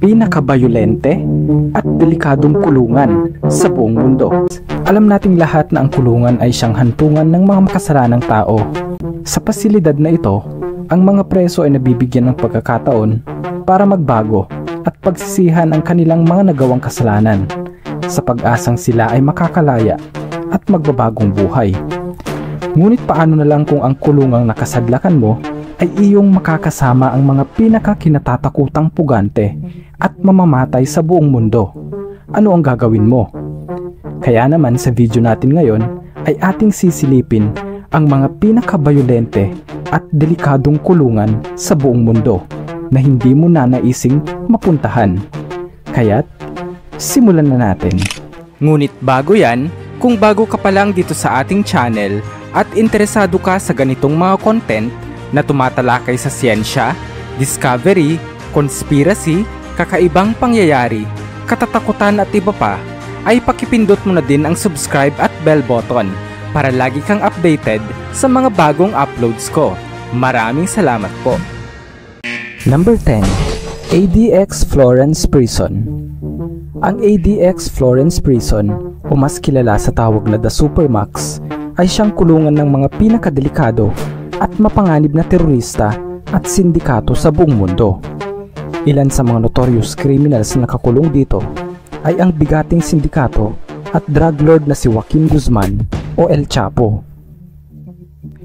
pinakabayolente at delikadong kulungan sa buong mundo. Alam nating lahat na ang kulungan ay siyang hantungan ng mga makasalanang tao. Sa pasilidad na ito, ang mga preso ay nabibigyan ng pagkakataon para magbago at pagsisihan ang kanilang mga nagawang kasalanan sa pag-asang sila ay makakalaya at magbabagong buhay. Ngunit paano na lang kung ang kulungang nakasadlakan mo ay iyong makakasama ang mga pinakakinatatakutang pugante at mamamatay sa buong mundo. Ano ang gagawin mo? Kaya naman sa video natin ngayon ay ating sisilipin ang mga pinakabayolente at delikadong kulungan sa buong mundo na hindi mo na naising mapuntahan. Kaya't simulan na natin. Ngunit bago yan, kung bago ka pa lang dito sa ating channel at interesado ka sa ganitong mga content, na tumatalakay sa siyensya, discovery, conspiracy, kakaibang pangyayari, katatakutan at iba pa, ay pakipindot mo na din ang subscribe at bell button para lagi kang updated sa mga bagong uploads ko. Maraming salamat po. Number 10. ADX Florence Prison Ang ADX Florence Prison o mas kilala sa tawag na The Supermax ay siyang kulungan ng mga pinakadelikado at mapanganib na terorista at sindikato sa buong mundo. Ilan sa mga notorious criminals na nakakulong dito ay ang bigating sindikato at drug lord na si Joaquin Guzman o El Chapo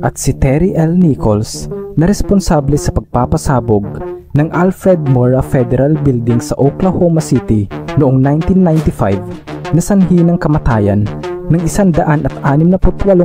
at si Terry L. Nichols na responsable sa pagpapasabog ng Alfred Mora Federal Building sa Oklahoma City noong 1995 na sanhi ng kamatayan ng 168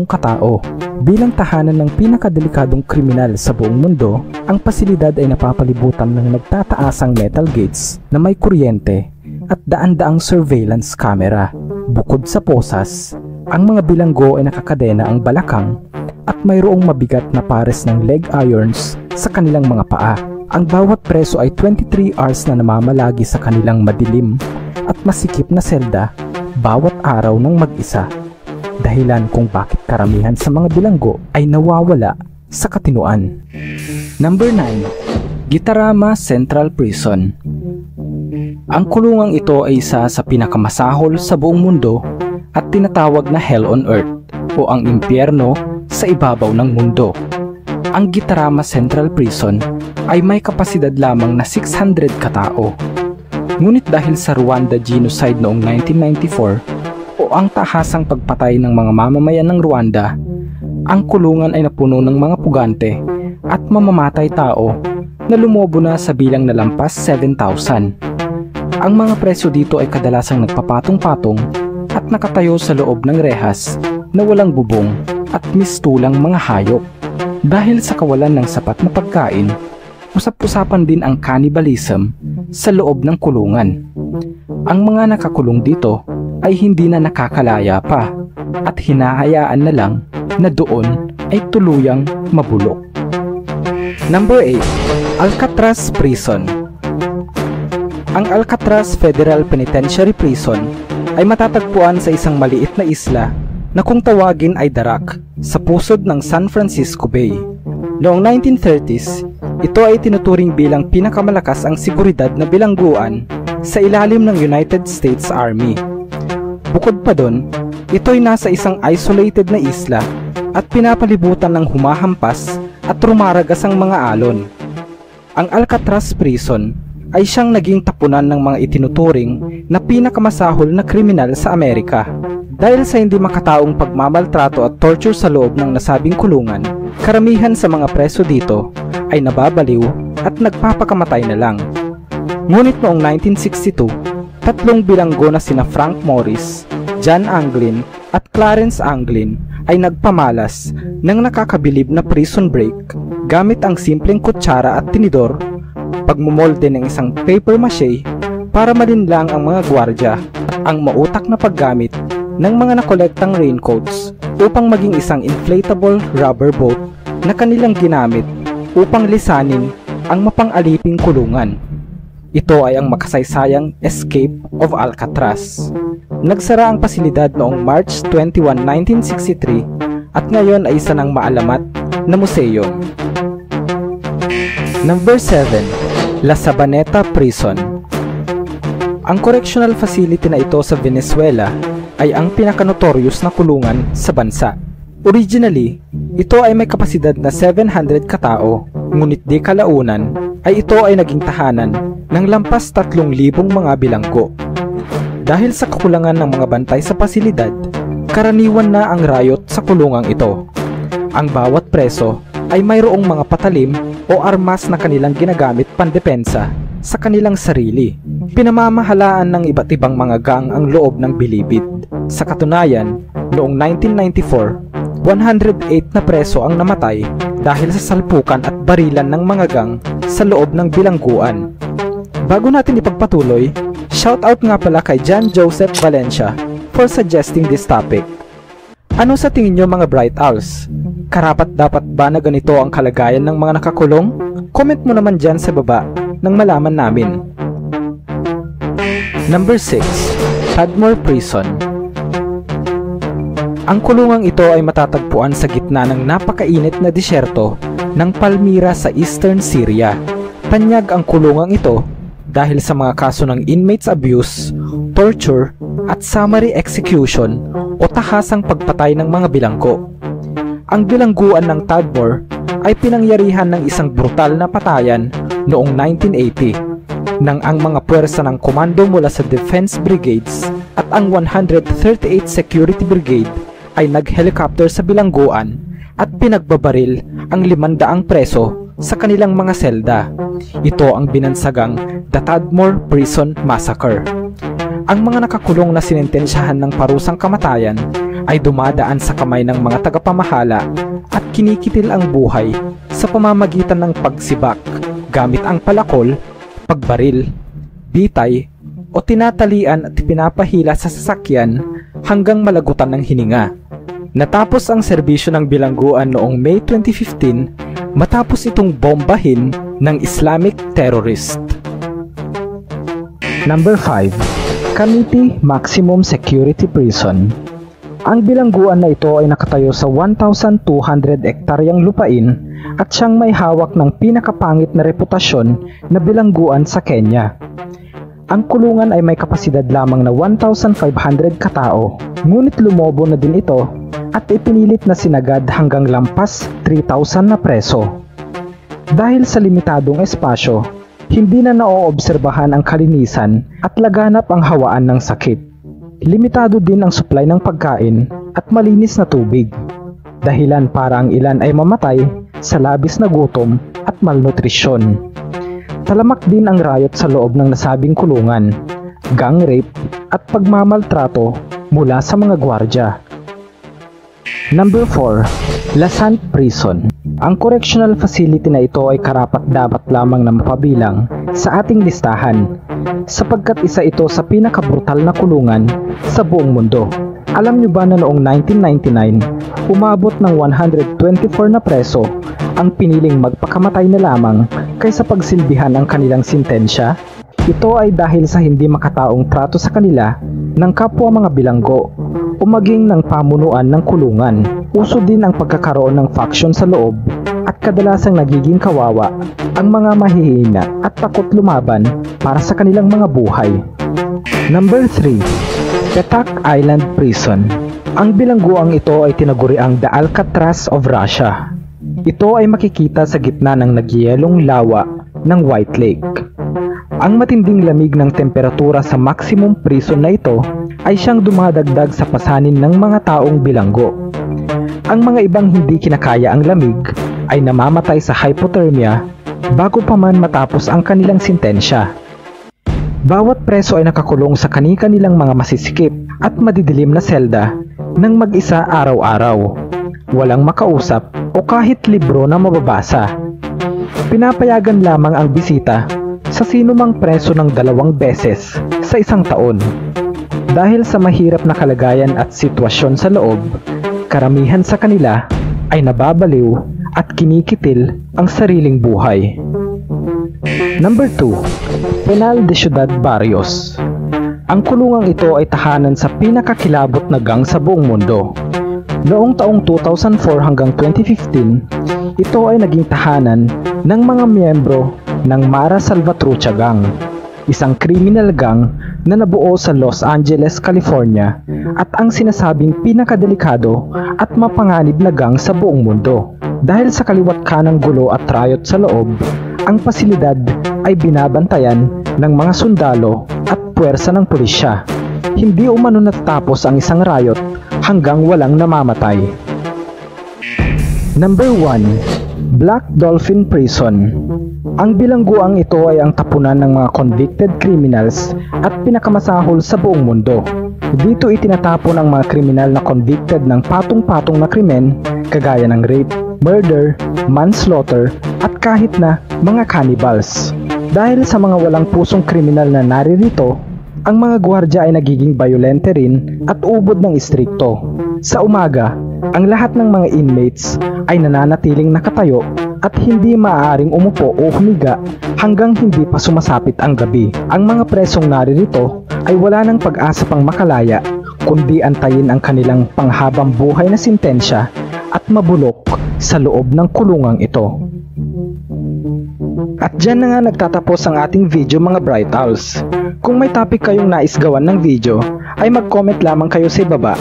katao. Bilang tahanan ng pinakadelikadong kriminal sa buong mundo, ang pasilidad ay napapalibutan ng nagtataasang metal gates na may kuryente at daan-daang surveillance camera. Bukod sa posas, ang mga bilanggo ay nakakadena ang balakang at mayroong mabigat na pares ng leg irons sa kanilang mga paa. Ang bawat preso ay 23 hours na namamalagi sa kanilang madilim at masikip na selda bawat araw ng mag-isa dahilan kung bakit karamihan sa mga bilanggo ay nawawala sa katinuan. Number 9. Gitarama Central Prison Ang kulungang ito ay isa sa pinakamasahol sa buong mundo at tinatawag na Hell on Earth o ang impyerno sa ibabaw ng mundo. Ang Gitarama Central Prison ay may kapasidad lamang na 600 katao. Ngunit dahil sa Rwanda genocide noong 1994, o ang tahasang pagpatay ng mga mamamayan ng Rwanda, ang kulungan ay napuno ng mga pugante at mamamatay tao na lumobo na sa bilang na lampas 7,000. Ang mga preso dito ay kadalasang nagpapatong-patong at nakatayo sa loob ng rehas na walang bubong at mistulang mga hayop. Dahil sa kawalan ng sapat na pagkain, usap-usapan din ang cannibalism sa loob ng kulungan. Ang mga nakakulong dito ay hindi na nakakalaya pa at hinahayaan na lang na doon ay tuluyang mabulok. Number 8. Alcatraz Prison Ang Alcatraz Federal Penitentiary Prison ay matatagpuan sa isang maliit na isla na kung tawagin ay Darak sa pusod ng San Francisco Bay. Noong 1930s, ito ay tinuturing bilang pinakamalakas ang seguridad na bilangguan sa ilalim ng United States Army. Bukod pa doon, ito'y nasa isang isolated na isla at pinapalibutan ng humahampas at rumaragas ang mga alon. Ang Alcatraz Prison ay siyang naging tapunan ng mga itinuturing na pinakamasahol na kriminal sa Amerika. Dahil sa hindi makataong pagmamaltrato at torture sa loob ng nasabing kulungan, karamihan sa mga preso dito ay nababaliw at nagpapakamatay na lang. Ngunit noong 1962, tatlong bilanggo na sina Frank Morris, John Anglin at Clarence Anglin ay nagpamalas ng nakakabilib na prison break gamit ang simpleng kutsara at tinidor, pagmumolde ng isang paper mache para malinlang ang mga gwardya ang mautak na paggamit ng mga nakolektang raincoats upang maging isang inflatable rubber boat na kanilang ginamit upang lisanin ang mapang-aliping kulungan. Ito ay ang makasaysayang Escape of Alcatraz. Nagsara ang pasilidad noong March 21, 1963 at ngayon ay isa ng maalamat na museo. Number 7. La Sabaneta Prison Ang correctional facility na ito sa Venezuela ay ang pinakanotorious na kulungan sa bansa. Originally, ito ay may kapasidad na 700 katao, ngunit di kalaunan ay ito ay naging tahanan ng lampas 3,000 mga bilanggo. Dahil sa kakulangan ng mga bantay sa pasilidad, karaniwan na ang riot sa kulungang ito. Ang bawat preso ay mayroong mga patalim o armas na kanilang ginagamit pandepensa sa kanilang sarili. Pinamamahalaan ng iba't ibang mga gang ang loob ng bilibid. Sa katunayan, noong 1994, 108 na preso ang namatay dahil sa salpukan at barilan ng mga gang sa loob ng bilangguan. Bago natin ipagpatuloy, shoutout nga pala kay John Joseph Valencia for suggesting this topic. Ano sa tingin nyo mga Bright Owls? Karapat dapat ba na ganito ang kalagayan ng mga nakakulong? Comment mo naman dyan sa baba nang malaman namin. Number 6. Tadmore Prison Ang kulungang ito ay matatagpuan sa gitna ng napakainit na disyerto ng Palmyra sa eastern Syria. Tanyag ang kulungang ito dahil sa mga kaso ng inmates abuse, torture, at summary execution o tahasang pagpatay ng mga bilanggo. Ang bilangguan ng Tadmore ay pinangyarihan ng isang brutal na patayan noong 1980 nang ang mga puwersa ng komando mula sa Defense Brigades at ang 138 Security Brigade ay nag-helicopter sa bilangguan at pinagbabaril ang 500 preso sa kanilang mga selda. Ito ang binansagang The Tadmore Prison Massacre. Ang mga nakakulong na sinintensyahan ng parusang kamatayan ay dumadaan sa kamay ng mga tagapamahala at kinikitil ang buhay sa pamamagitan ng pagsibak gamit ang palakol, pagbaril, bitay, o tinatalian at pinapahila sa sasakyan hanggang malagutan ng hininga. Natapos ang serbisyo ng bilangguan noong May 2015 matapos itong bombahin ng Islamic terrorist. Number 5. Kamiti Maximum Security Prison Ang bilangguan na ito ay nakatayo sa 1,200 ektaryang lupain at siyang may hawak ng pinakapangit na reputasyon na bilangguan sa Kenya. Ang kulungan ay may kapasidad lamang na 1,500 katao, ngunit lumobo na din ito at ipinilit na sinagad hanggang lampas 3,000 na preso. Dahil sa limitadong espasyo, hindi na naoobserbahan ang kalinisan at laganap ang hawaan ng sakit. Limitado din ang supply ng pagkain at malinis na tubig. Dahilan para ang ilan ay mamatay sa labis na gutom at malnutrisyon. Talamak din ang riot sa loob ng nasabing kulungan, gang rape at pagmamaltrato mula sa mga gwardya. Number 4. Lasant Prison Ang correctional facility na ito ay karapat dapat lamang na mapabilang sa ating listahan sapagkat isa ito sa pinakabrutal na kulungan sa buong mundo. Alam nyo ba na noong 1999, umabot ng 124 na preso ang piniling magpakamatay na lamang kaysa pagsilbihan ang kanilang sintensya? Ito ay dahil sa hindi makataong trato sa kanila ng kapwa mga bilanggo o maging ng pamunuan ng kulungan. Uso din ang pagkakaroon ng faction sa loob at kadalasang nagiging kawawa ang mga mahihina at takot lumaban para sa kanilang mga buhay. Number 3 Petak Island Prison. Ang bilangguang ito ay tinaguriang The Alcatraz of Russia. Ito ay makikita sa gitna ng nagyelong lawa ng White Lake. Ang matinding lamig ng temperatura sa maximum prison na ito ay siyang dumadagdag sa pasanin ng mga taong bilanggo. Ang mga ibang hindi kinakaya ang lamig ay namamatay sa hypothermia bago pa man matapos ang kanilang sintensya. Bawat preso ay nakakulong sa kani-kanilang mga masisikip at madidilim na selda ng mag-isa araw-araw. Walang makausap o kahit libro na mababasa. Pinapayagan lamang ang bisita sa sino mang preso ng dalawang beses sa isang taon. Dahil sa mahirap na kalagayan at sitwasyon sa loob, karamihan sa kanila ay nababaliw at kinikitil ang sariling buhay. Number 2. Penal de Ciudad Barrios Ang kulungang ito ay tahanan sa pinakakilabot na gang sa buong mundo. Noong taong 2004 hanggang 2015, ito ay naging tahanan ng mga miyembro ng Mara Salvatrucha Gang. isang criminal gang na nabuo sa Los Angeles, California at ang sinasabing pinakadelikado at mapanganib na gang sa buong mundo. Dahil sa kaliwat ka ng gulo at riot sa loob, ang pasilidad ay binabantayan ng mga sundalo at puwersa ng pulisya. Hindi umano natatapos ang isang riot hanggang walang namamatay. Number 1. Black Dolphin Prison Ang bilangguang ito ay ang tapunan ng mga convicted criminals at pinakamasahol sa buong mundo. Dito itinatapon ang mga kriminal na convicted ng patong-patong na krimen kagaya ng rape, murder, manslaughter at kahit na mga cannibals. Dahil sa mga walang pusong kriminal na naririto, ang mga gwardya ay nagiging bayolente rin at ubod ng istrikto. Sa umaga, ang lahat ng mga inmates ay nananatiling nakatayo at hindi maaaring umupo o humiga hanggang hindi pa sumasapit ang gabi. Ang mga presong naririto ay wala ng pag-asa pang makalaya kundi antayin ang kanilang panghabang buhay na sintensya at mabulok sa loob ng kulungang ito. At dyan na nga nagtatapos ang ating video mga Bright Owls. Kung may topic kayong nais gawan ng video, ay mag-comment lamang kayo sa baba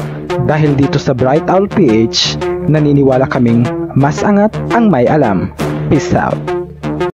dahil dito sa Bright Owl PH, naniniwala kaming mas angat ang may alam. Peace out!